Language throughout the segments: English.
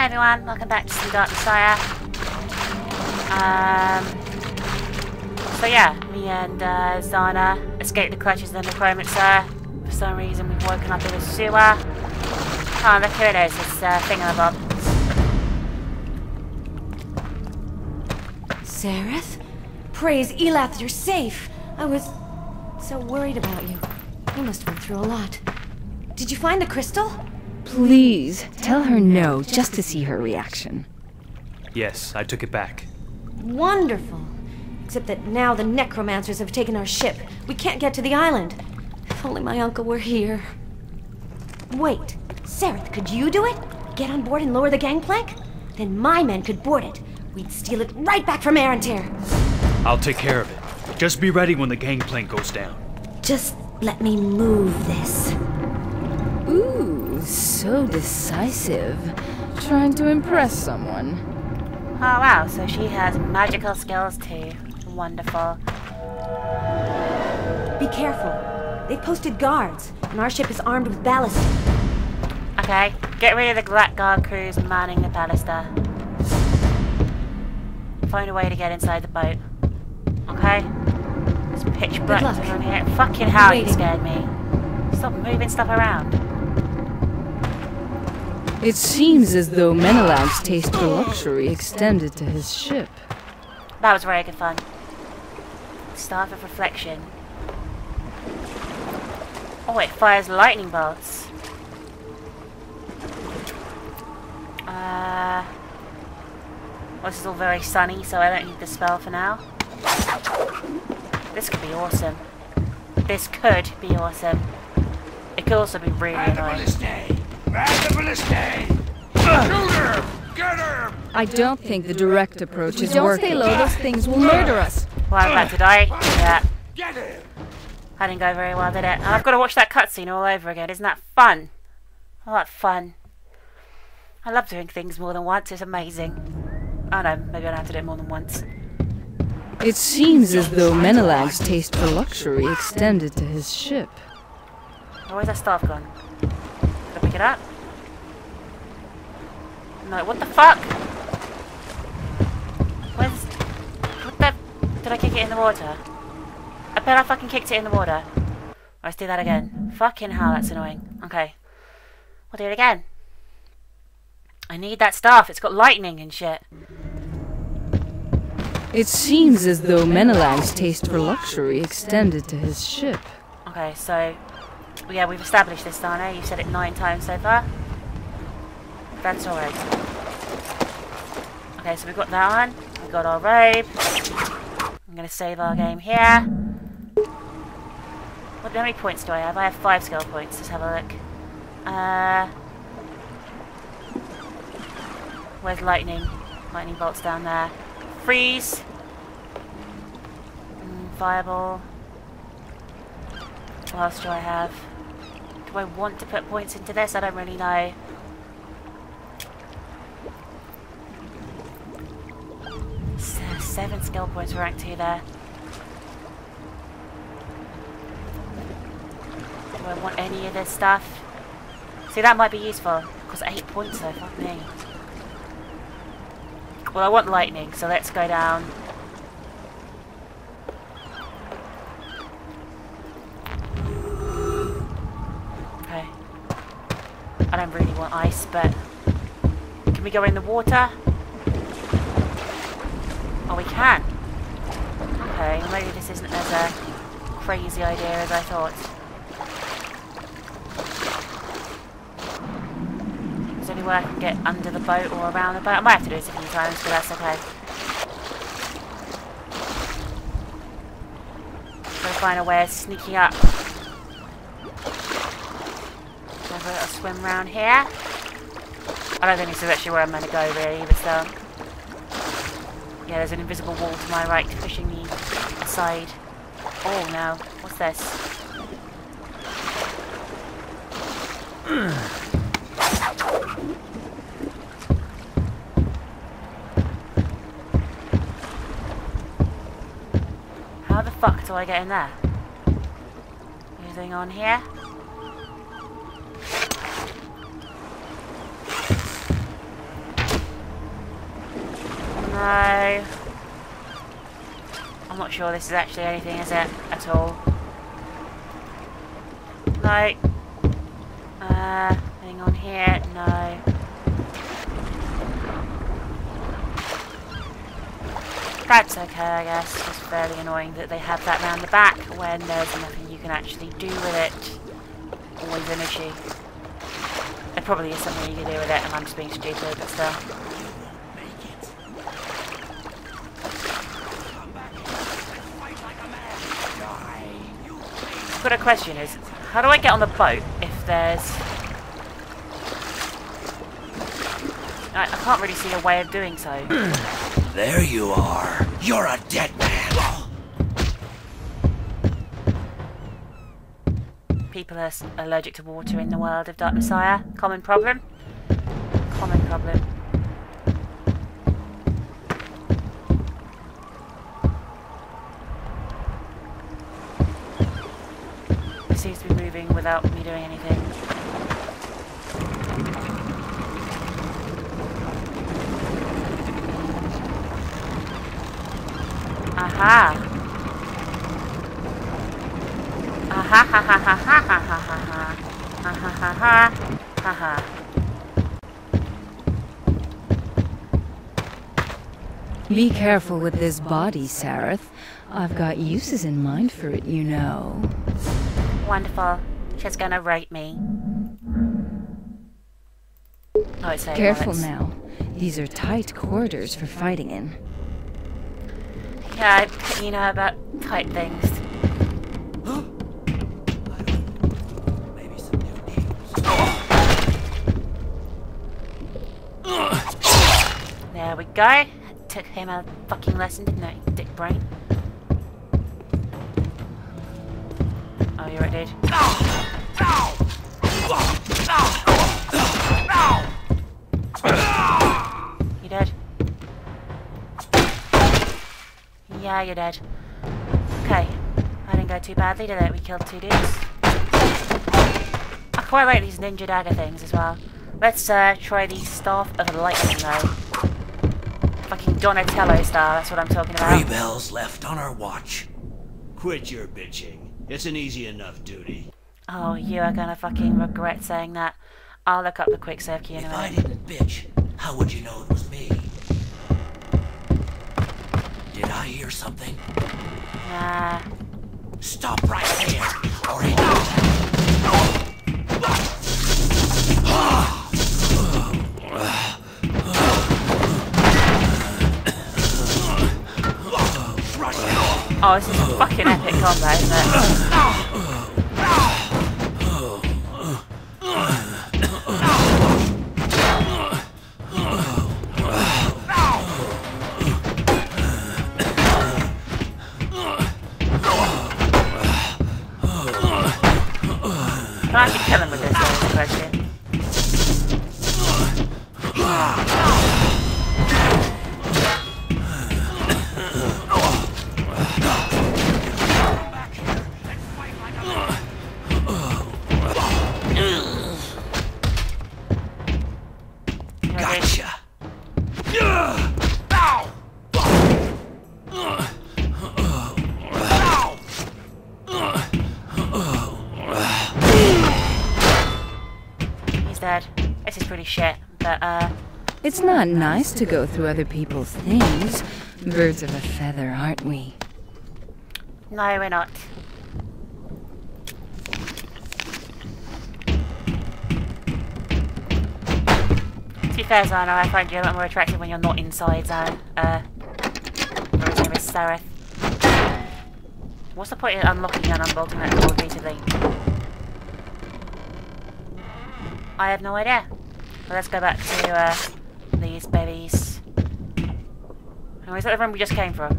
Hi everyone, welcome back to Sea Dark Messiah. Um, so yeah, me and uh, Zana escaped the clutches of the Necromancer. For some reason we've woken up in a sewer. Oh, look who it is, it's uh, Thingamabob. Sareth? Praise Elrath, you're safe! I was so worried about you. You must have been through a lot. Did you find the crystal? Please, tell her no, just to see her reaction. Yes, I took it back. Wonderful. Except that now the necromancers have taken our ship. We can't get to the island. If only my uncle were here. Wait, Sareth, could you do it? Get on board and lower the gangplank? Then my men could board it. We'd steal it right back from Arantir. I'll take care of it. Just be ready when the gangplank goes down. Just let me move this. Ooh, so decisive. Trying to impress someone. Oh wow, so she has magical skills too. Wonderful. Be careful. They've posted guards, and our ship is armed with ballast. Okay, get rid of the Black Guard crews manning the ballista. Find a way to get inside the boat. Okay? It's pitch black luck. around here. Fucking hell, you scared me. Stop moving stuff around. It seems as though Menelag's taste for luxury extended to his ship. That was very good fun. Staff of Reflection. Oh, it fires lightning bolts. Uh, well, this is all very sunny, so I don't need the spell for now. This could be awesome. This could be awesome. It could also be really annoying. I don't think the direct approach is working. Don't stay low, those things will murder us. Well, I'm about to die. Yeah. That didn't go very well, did it? And I've got to watch that cutscene all over again. Isn't that fun? I like fun. I love doing things more than once. It's amazing. Oh no, maybe I don't have to do it more than once. It seems as though Menelag's taste for luxury extended to his ship. Oh, where's that staff gone? Did I pick it up? No, what the fuck? Where's... What the... Did I kick it in the water? I bet I fucking kicked it in the water. Let's do that again. Fucking hell, that's annoying. Okay. We'll do it again. I need that staff. It's got lightning and shit. It seems as though Menelag's taste for luxury extended to his ship. Okay, so... Yeah, we've established this, Dana. You've said it nine times so far. That's alright. Okay, so we've got that one. We've got our robe. I'm going to save our game here. What, how many points do I have? I have five skill points. Let's have a look. Uh, where's lightning? Lightning bolts down there. Freeze. Mm, fireball. What else do I have? Do I want to put points into this? I don't really know. Se- Seven skill points for 2 there. Do I want any of this stuff? See, that might be useful. Because 8 points though, fuck me. Well, I want lightning, so let's go down. Okay. I ice, but... Can we go in the water? Oh, we can. Okay, maybe this isn't as a crazy idea as I thought. Is there way I can get under the boat or around the boat? I might have to do this a few times, but that's okay. Gotta find a way of sneaking up. Have a little swim round here. I don't think this is actually where I'm going to go really, but still. Yeah, there's an invisible wall to my right pushing me aside. Oh no, what's this? How the fuck do I get in there? Anything on here? I'm not sure this is actually anything, is it? At all. No. Uh, anything on here? No. That's okay, I guess. It's fairly annoying that they have that round the back when there's nothing you can actually do with it. Always an issue. There probably is something you can do with it, and I'm just being stupid, but still. I've got a question is, how do I get on the boat if there's... I, I can't really see a way of doing so. There you are. You're a dead man. People are allergic to water in the world of Dark Messiah. Common problem. Seems to be moving without me doing anything. Aha! Aha ha ha ha ha ha ha ha ha ha ha ha ha ha ha Be careful with this body, Sareth. I've got uses in mind for it, you know. Wonderful. She's gonna rape me. Oh, it's Careful now. These are tight quarters for fighting in. Yeah, I, you know about tight things. Maybe some new names. There we go. Took him a fucking lesson, didn't it, dick brain? Oh, you're right, dude. You dead? Yeah, you're dead. Okay. I didn't go too badly, did it? We killed two dudes. I quite like these ninja dagger things as well. Let's uh, try the Staff of Lightning though. Fucking Donatello style, that's what I'm talking about. Three bells left on our watch. Quit your bitching. It's an easy enough duty. Oh, you are gonna fucking regret saying that. I'll look up the quick save key in a If I didn't bitch, how would you know it was me? Did I hear something? Nah. Stop right there, or it Oh, this is a fucking epic combat, isn't it? Can I actually kill him with this? Question. It's not nice to go through other people's things. Birds of a feather, aren't we? no, we're not. To be fair, Zana, I find you a lot more attractive when you're not inside Zan. Uh, or name is Sareth. What's the point in unlocking and unbolting that door repeatedly? I have no idea. Well, let's go back to uh, these babies. Oh, is that the room we just came from?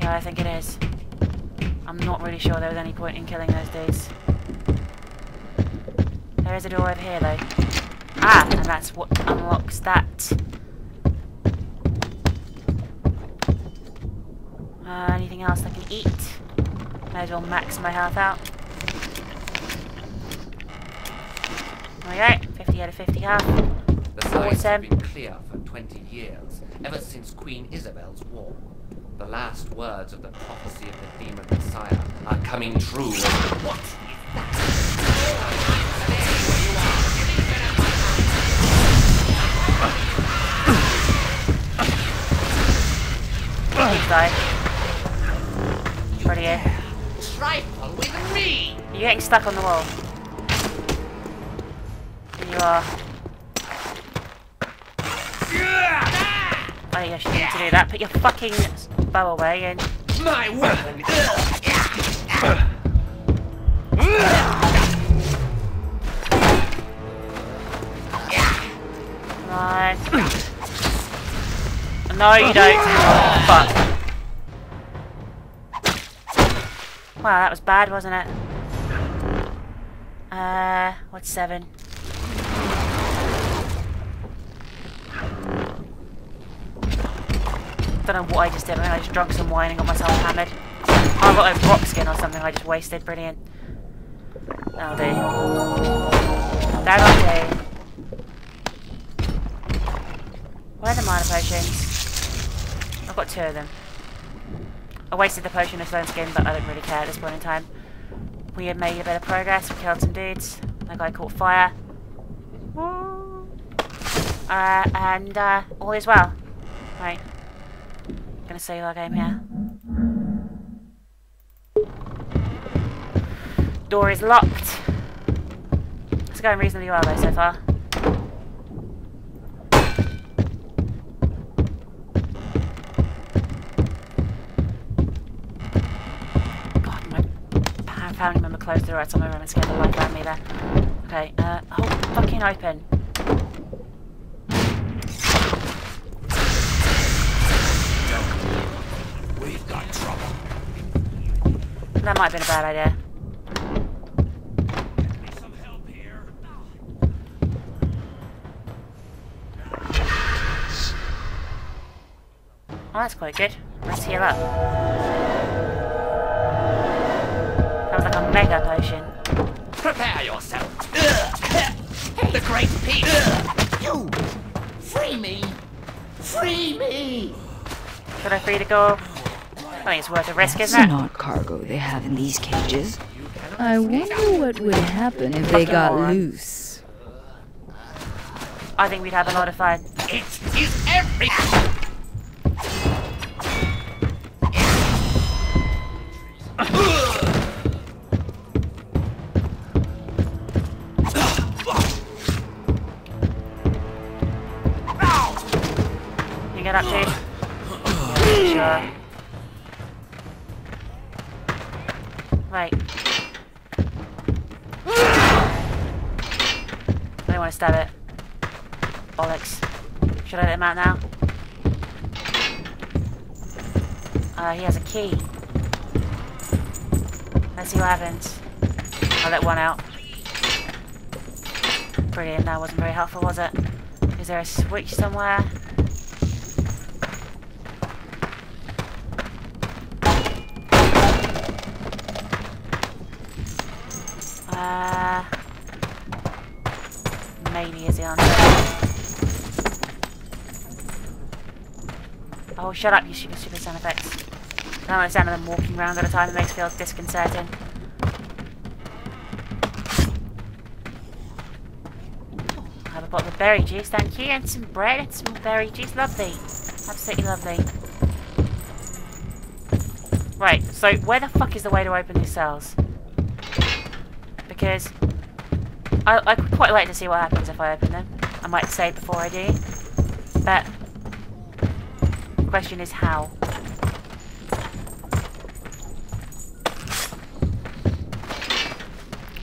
Yeah, I think it is. I'm not really sure there was any point in killing those dudes. There is a door over here, though. Ah, and that's what unlocks that. Uh, anything else I can eat? May as well max my health out. Go, 50 out of 50 health. The signs have been clear for 20 years, ever since Queen Isabel's war. The last words of the prophecy of the Demon Messiah are coming true. What? Please die. Brilliant. Trifle with me! You're getting stuck on the wall. There you are. I think I need to do that. Put your fucking bow away and My weapon! on. No, you don't. Fuck. Wow, that was bad, wasn't it? Uh, what's seven? I don't know what I just did. I think I just drunk some wine and got myself hammered. I got a rock skin or something I just wasted. Brilliant. That'll do. That'll do. Where are the minor potions? I've got two of them. I wasted the potion of stone skin, but I don't really care at this point in time. We had made a bit of progress. We killed some dudes. That guy caught fire. Uh, and uh, all is well. Right. Gonna save our game here. Door is locked. It's going reasonably well though so far. God, my family member closed the door my room and scared the life out of me there. Okay, uh, hold fucking open. That might have been a bad idea. Need some help here. Oh, that's quite good. Let's heal up. That was like a mega potion. Prepare yourself! the Great Peace! You! Free me! Free me! Should I free to go? I think it's worth a risk, That's isn't it? not cargo they have in these cages. I wonder what would happen if they got loose. I think we'd have a lot of fun. It is every... Should I let him out now? Uh, he has a key. Let's see what happens. I'll let one out. Brilliant, that wasn't very helpful, was it? Is there a switch somewhere? Uh, maybe is the answer. Oh, shut up, you stupid, stupid sound effects. I don't like the sound them walking around at a time. It makes me feel disconcerting. I have a bottle of berry juice, thank you, and some bread and some berry juice. Lovely. Absolutely lovely. Right, so where the fuck is the way to open these cells? Because I, I quite like to see what happens if I open them. I might save before I do. But the question is how.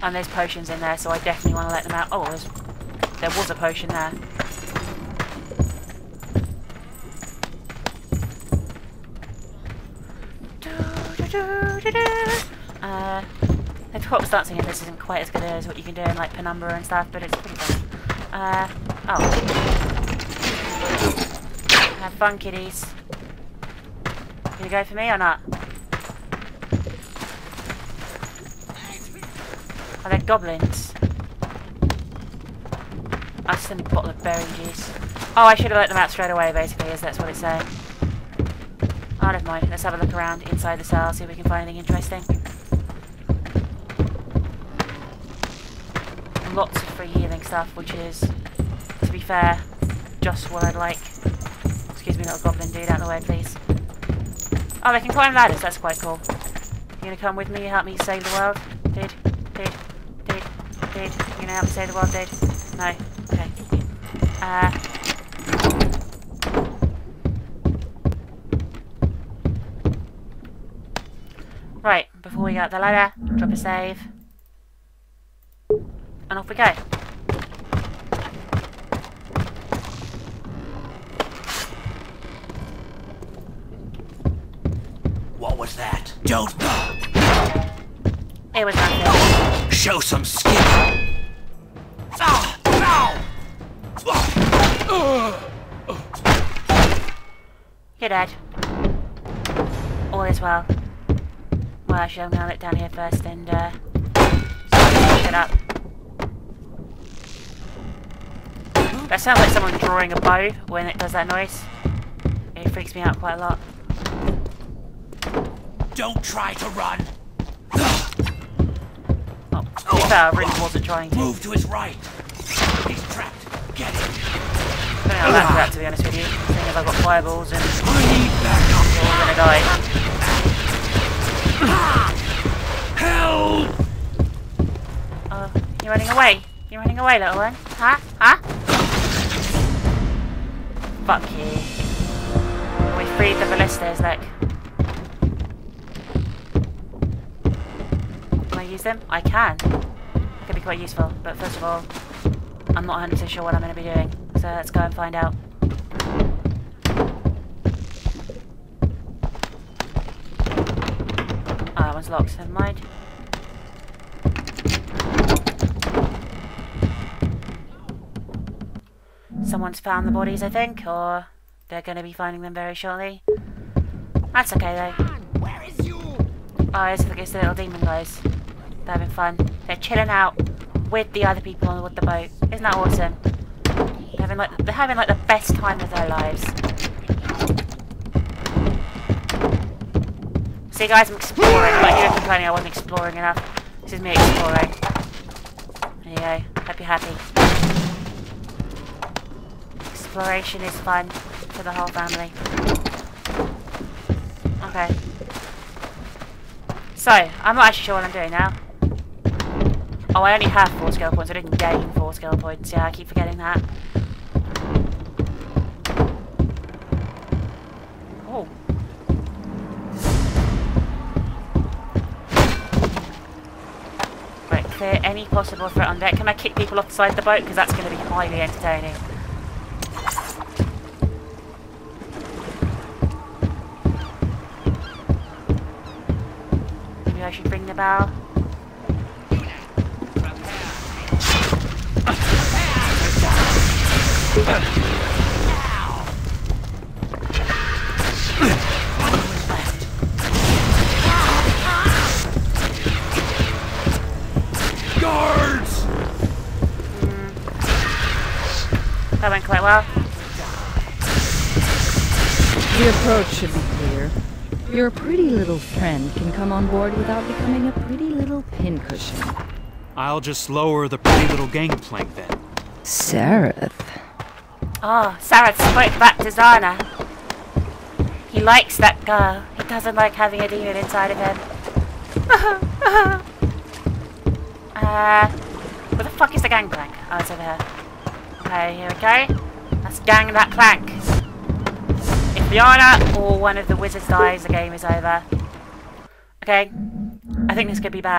And there's potions in there, so I definitely want to let them out. Oh, there was a potion there. Uh, the top dancing in this isn't quite as good as what you can do in like Penumbra and stuff, but it's pretty fun. Uh, oh. Have fun, kiddies. Gonna go for me or not? Are they goblins? I need a bottle of berry juice. Oh, I should have let them out straight away, basically, is that's what it's saying. Oh, never mind. Let's have a look around inside the cell, see if we can find anything interesting. Lots of free healing stuff, which is, to be fair, just what I'd like. Excuse me, little goblin dude, out of the way, please. Oh, they can climb ladders, that's quite cool. You gonna come with me, help me save the world? Dude, dude, dude, dude. You gonna help me save the world, dude? No? Okay. Uh... Right, before we get the ladder, drop a save. And off we go. Don't It was nothing. show some skin. Ah! Ow! You're dead. All is well. Well, actually, I'm gonna look down here first and, uh... Shut up. That sounds like someone drawing a bow when it does that noise. It freaks me out quite a lot. Don't try to run. Oh, to be fair, I really wasn't trying to. Move to his right. He's trapped. Get him. I don't know how that to be honest with you. Seeing as I've got fireballs and I need backup. we're all gonna die. Help! Uh, oh, you're running away. You're running away, little one. Huh? Huh? Fuck you. We freed the ballistas, look. Can I use them? I can. It could be quite useful, but first of all, I'm not 100% sure what I'm going to be doing. So let's go and find out. Oh, that one's locked, never mind. Someone's found the bodies, I think, or they're going to be finding them very shortly. That's okay, though. Where is you? Oh, it's the, it's the little demon guys. They're having fun. They're chilling out with the other people on the boat. Isn't that awesome? They're having like they're having like the best time of their lives. See, guys, I'm exploring. But you're complaining I wasn't exploring enough. This is me exploring. There you go. Hope you're happy. Exploration is fun for the whole family. Okay. So, I'm not actually sure what I'm doing now. Oh, I only have four skill points. I didn't gain four skill points. Yeah, I keep forgetting that. Oh. Right, clear any possible threat on deck. Can I kick people off the side of the boat? Because that's going to be highly entertaining. Maybe I should ring the bell. Quite well. The approach should be clear. Your pretty little friend can come on board without becoming a pretty little pincushion. I'll just lower the pretty little gangplank then. Sareth. Oh, Sarah spoke back to Zana. He likes that girl. He doesn't like having a demon inside of him. uh, where the fuck is the gangplank? Oh, it's over here. Okay, go. Let's gang that plank. If Fiona or one of the wizards dies, the game is over. Okay, I think this could be bad.